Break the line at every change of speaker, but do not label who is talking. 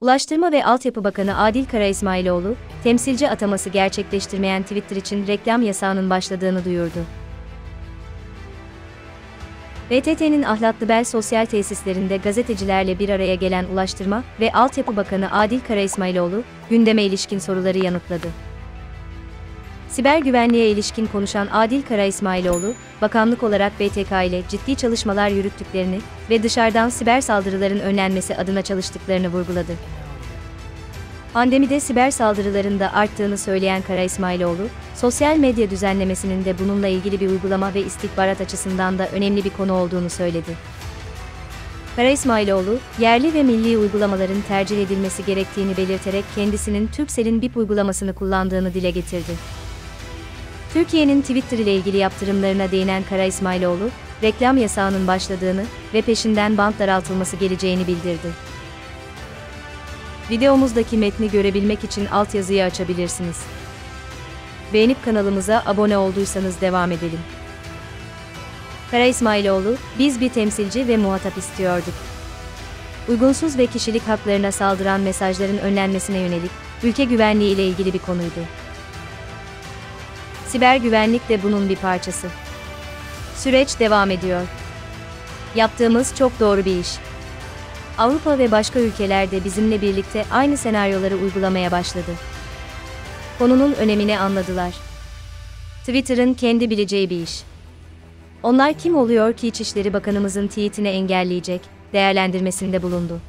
Ulaştırma ve Altyapı Bakanı Adil Kara İsmailoğlu, temsilci ataması gerçekleştirmeyen Twitter için reklam yasağının başladığını duyurdu. BTT'nin Ahlatlıbel sosyal tesislerinde gazetecilerle bir araya gelen Ulaştırma ve Altyapı Bakanı Adil Kara İsmailoğlu, gündeme ilişkin soruları yanıtladı. Siber güvenliğe ilişkin konuşan Adil Kara İsmailoğlu, bakanlık olarak BTK ile ciddi çalışmalar yürüttüklerini ve dışarıdan siber saldırıların önlenmesi adına çalıştıklarını vurguladı. Pandemide siber saldırıların da arttığını söyleyen Kara İsmailoğlu, sosyal medya düzenlemesinin de bununla ilgili bir uygulama ve istihbarat açısından da önemli bir konu olduğunu söyledi. Kara İsmailoğlu, yerli ve milli uygulamaların tercih edilmesi gerektiğini belirterek kendisinin Turkcell'in BIP uygulamasını kullandığını dile getirdi. Türkiye'nin Twitter ile ilgili yaptırımlarına değinen Kara İsmailoğlu, reklam yasağının başladığını ve peşinden bant daraltılması geleceğini bildirdi. Videomuzdaki metni görebilmek için altyazıyı açabilirsiniz. Beğenip kanalımıza abone olduysanız devam edelim. Kara İsmailoğlu, biz bir temsilci ve muhatap istiyorduk. Uygunsuz ve kişilik haklarına saldıran mesajların önlenmesine yönelik, ülke güvenliği ile ilgili bir konuydu. Siber güvenlik de bunun bir parçası. Süreç devam ediyor. Yaptığımız çok doğru bir iş. Avrupa ve başka ülkeler de bizimle birlikte aynı senaryoları uygulamaya başladı. Konunun önemini anladılar. Twitter'ın kendi bileceği bir iş. Onlar kim oluyor ki İçişleri Bakanımızın tweetini engelleyecek, değerlendirmesinde bulundu.